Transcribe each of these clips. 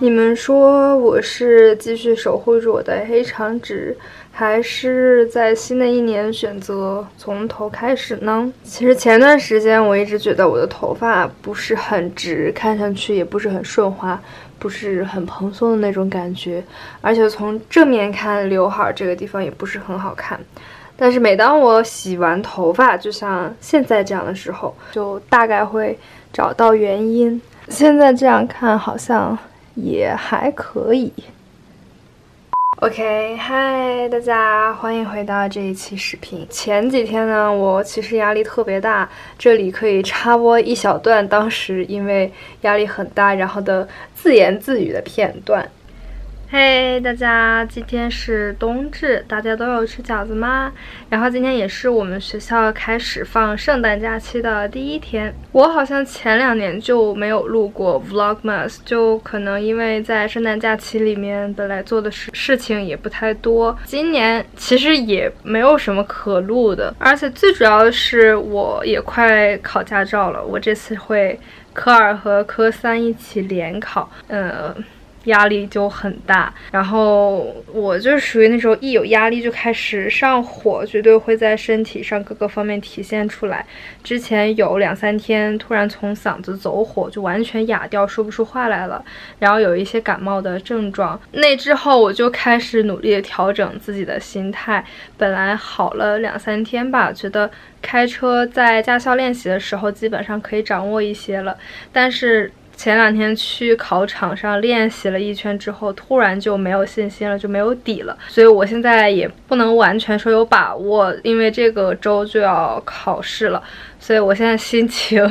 你们说我是继续守护着我的黑长直，还是在新的一年选择从头开始呢？其实前段时间我一直觉得我的头发不是很直，看上去也不是很顺滑，不是很蓬松的那种感觉，而且从正面看，刘海这个地方也不是很好看。但是每当我洗完头发，就像现在这样的时候，就大概会找到原因。现在这样看，好像。也还可以。OK，嗨，大家欢迎回到这一期视频。前几天呢，我其实压力特别大，这里可以插播一小段当时因为压力很大，然后的自言自语的片段。嘿，大家，今天是冬至，大家都有吃饺子吗？然后今天也是我们学校开始放圣诞假期的第一天。我好像前两年就没有录过 Vlogmas，就可能因为在圣诞假期里面本来做的事事情也不太多。今年其实也没有什么可录的，而且最主要的是我也快考驾照了，我这次会科二和科三一起联考，呃。压力就很大，然后我就属于那种一有压力就开始上火，绝对会在身体上各个方面体现出来。之前有两三天突然从嗓子走火，就完全哑掉，说不出话来了。然后有一些感冒的症状，那之后我就开始努力调整自己的心态。本来好了两三天吧，觉得开车在驾校练习的时候基本上可以掌握一些了，但是。前两天去考场上练习了一圈之后，突然就没有信心了，就没有底了。所以我现在也不能完全说有把握，因为这个周就要考试了。所以我现在心情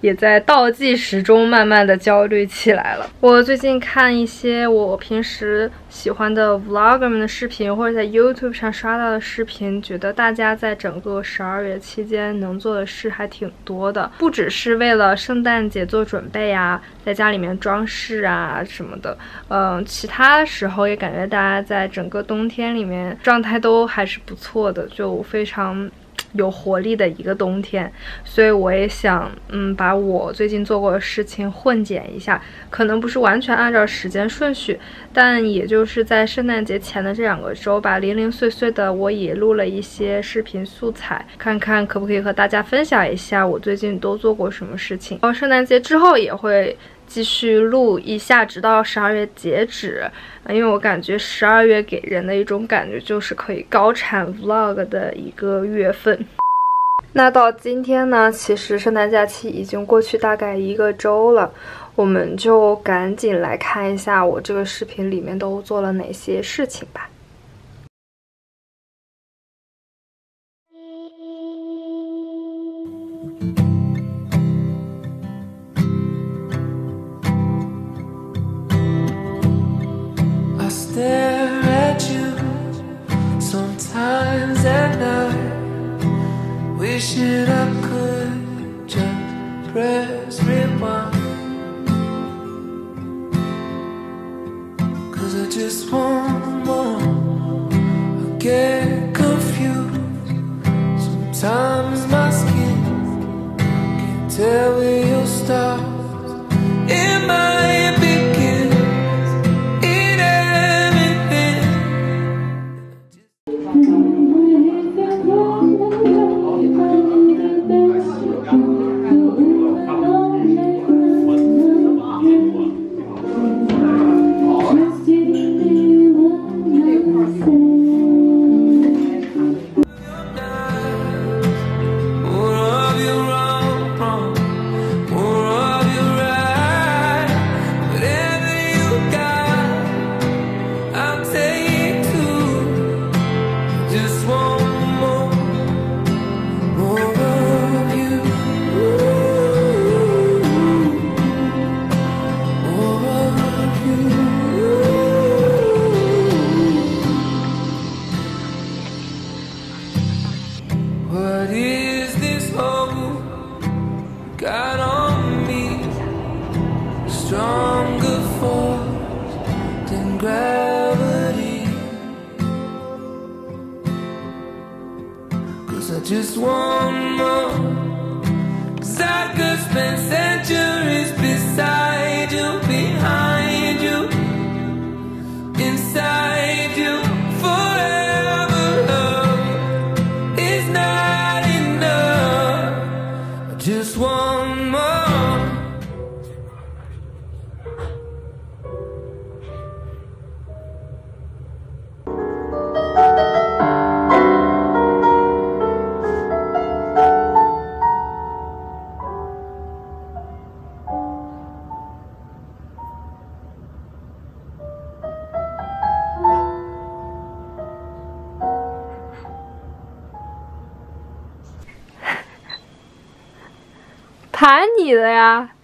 也在倒计时中慢慢的焦虑起来了。我最近看一些我平时喜欢的 vlogger 们的视频，或者在 YouTube 上刷到的视频，觉得大家在整个十二月期间能做的事还挺多的，不只是为了圣诞节做准备啊，在家里面装饰啊什么的，嗯，其他时候也感觉大家在整个冬天里面状态都还是不错的，就非常。有活力的一个冬天，所以我也想，嗯，把我最近做过的事情混剪一下，可能不是完全按照时间顺序，但也就是在圣诞节前的这两个周，吧零零碎碎的我也录了一些视频素材，看看可不可以和大家分享一下我最近都做过什么事情。然后圣诞节之后也会。继续录一下，直到十二月截止。因为我感觉十二月给人的一种感觉就是可以高产 vlog 的一个月份。那到今天呢，其实圣诞假期已经过去大概一个周了，我们就赶紧来看一下我这个视频里面都做了哪些事情吧。Wishing I wish it I could just press rewind. Cause I just want more. I get confused. Sometimes my skin can tell where inside. 盘你的呀？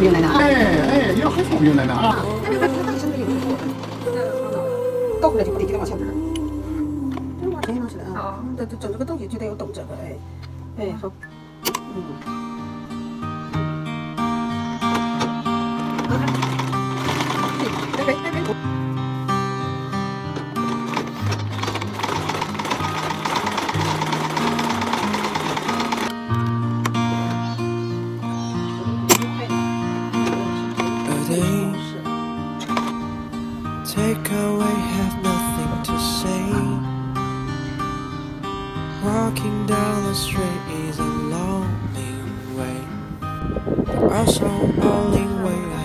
不用来拿啊！倒回来就不得就得往前。往前拿起来啊！这这整这个东西就得有动这个，哎哎好，嗯。take away have nothing to say. Walking down the street is a lonely way. Also only way.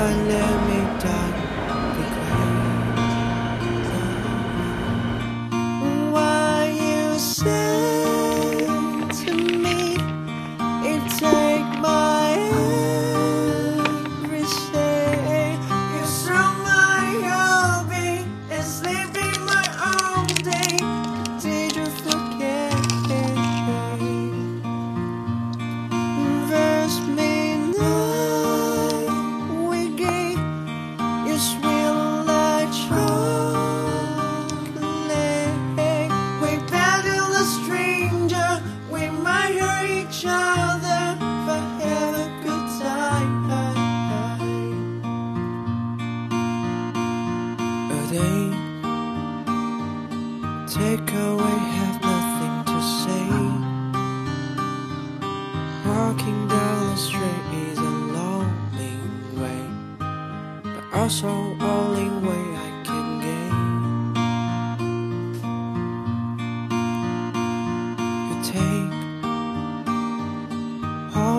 Time let me die.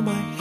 my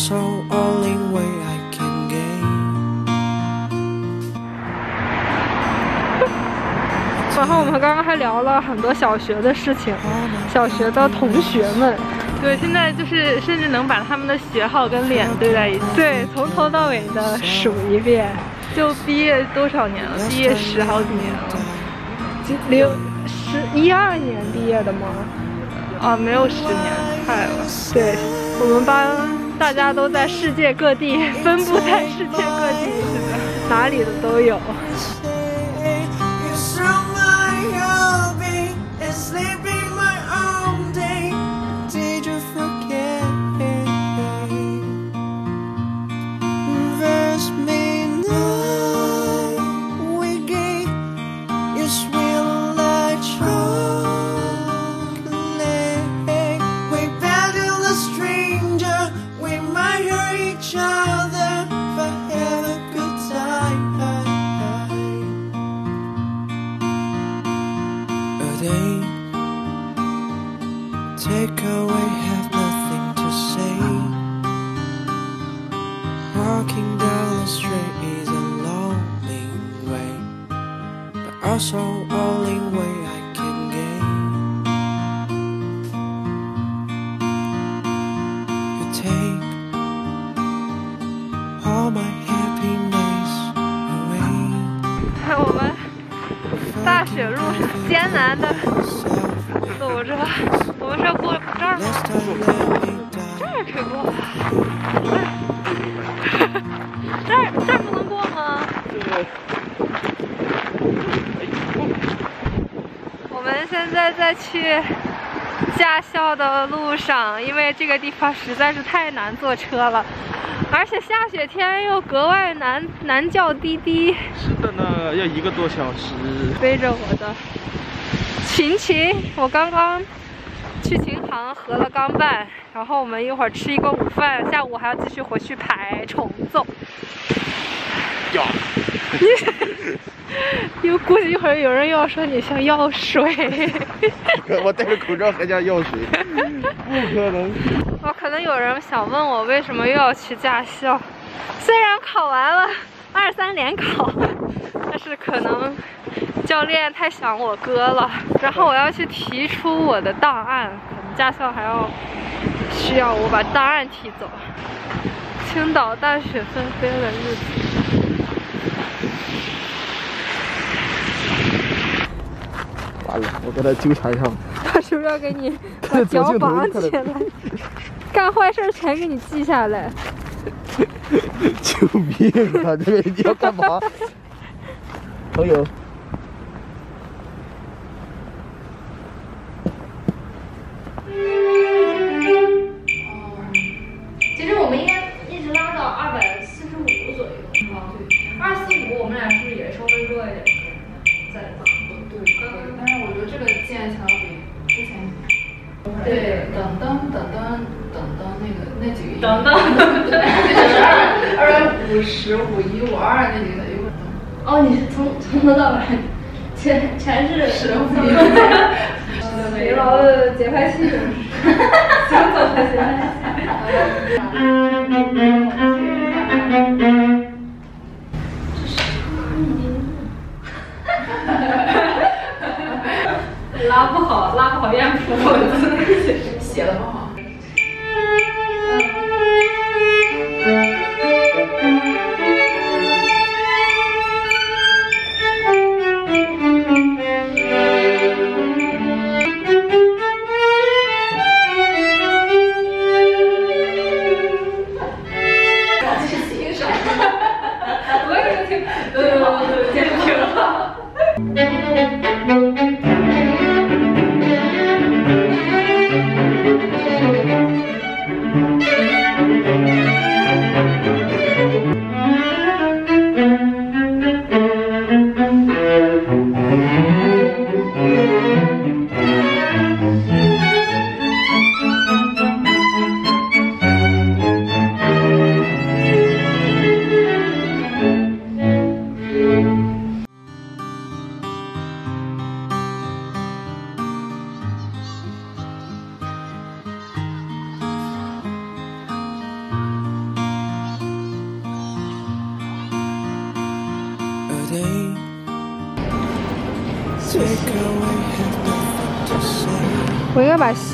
also only way I can gain. 然后我们刚刚还聊了很多小学的事情，小学的同学们，对，现在就是甚至能把他们的学号跟脸对在一起。对，从头到尾的数一遍，就毕业多少年了？毕业十好几年了。零十一二年毕业的吗？啊，没有十年，快了。对，我们班大家都在世界各地，分布在世界各地，哪里的都有。去驾校的路上，因为这个地方实在是太难坐车了，而且下雪天又格外难难叫滴滴。是的呢，要一个多小时。背着我的琴琴，我刚刚去琴行合了钢伴，然后我们一会儿吃一个午饭，下午还要继续回去排重奏。呀，因为估计一会儿有人又要说你像药水。我戴着口罩还像药水，不可能。哦，可能有人想问我为什么又要去驾校，虽然考完了二三联考，但是可能教练太想我哥了，然后我要去提出我的档案，可能驾校还要需要我把档案提走。青岛大雪纷飞的日子，完了，我跟他纠缠上了。他是不是要给你 把脚绑起来？干坏事全给你记下来。救命啊！这个你要干嘛？朋友，拉不好，拉不好艳谱。写的不